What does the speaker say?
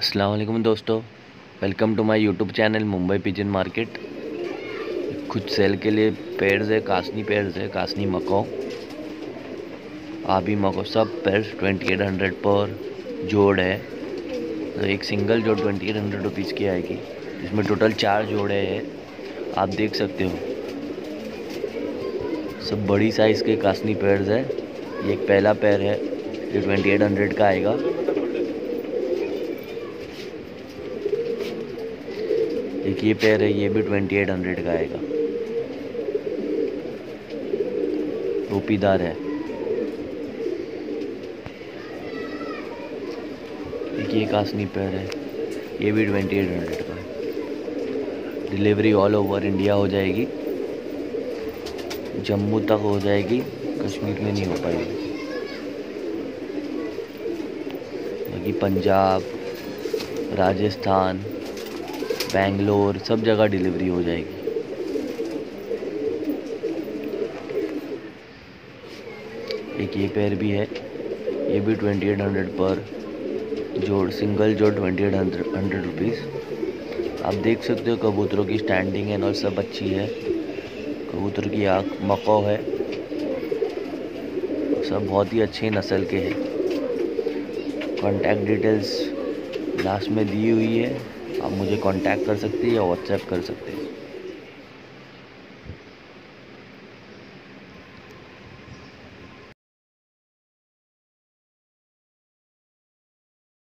अस्सलाम वालेकुम दोस्तों। Welcome to my YouTube channel Mumbai pigeon market कुछ सेल के लिए पेड़ है, कासनी पेड़ है, कासनी मको आबी मको सब पेड़ ट्वेंटी एट हंड्रेड पर जोड़ है। तो एक सिंगल जोड़ ट्वेंटी एट हंड्रेड रुपीज़ की आएगी। इसमें टोटल चार जोड़े हैं। आप देख सकते हो। सब बड़ी साइज़ के कासनी पेड़ है। ये एक पहला पैर है, जो ट्वेंटी एट हंड्रेड का आएगा। एक ये पैर है, ये भी ट्वेंटी एट हंड्रेड का आएगा। टोपीदार है। एक ये कासनी पैर है, ये भी ट्वेंटी एट हंड्रेड का डिलीवरी ऑल ओवर इंडिया हो जाएगी। जम्मू तक हो जाएगी, कश्मीर में नहीं हो पाएगी। बाकी पंजाब, राजस्थान बेंगलोर, सब जगह डिलीवरी हो जाएगी। एक ये पैर भी है, ये भी ट्वेंटी एट हंड्रेड पर जोड़ सिंगल जोड़ twenty eight hundred hundred rupees आप देख सकते हो कबूतरों की स्टैंडिंग एंड और सब अच्छी है। कबूतर की आँख मको है। सब बहुत ही अच्छे नस्ल के हैं। कॉन्टैक्ट डिटेल्स लास्ट में दी हुई है। आप मुझे कांटेक्ट कर सकते हैं या व्हाट्सएप कर सकते हैं।